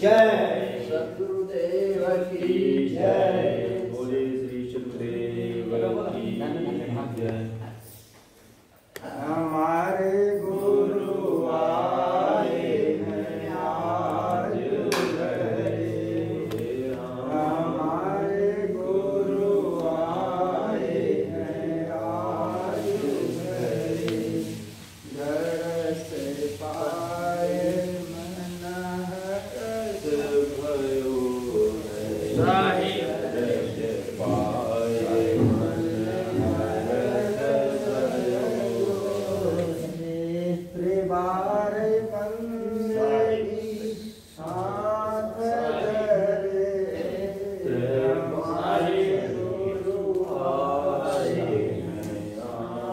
जय। सतगुरुदेव की जय।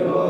Señor.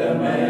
the man.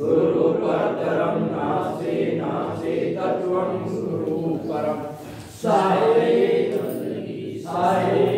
गुरुपरं नास्ति नास्ति तत्त्वं गुरुपरं। साये साये।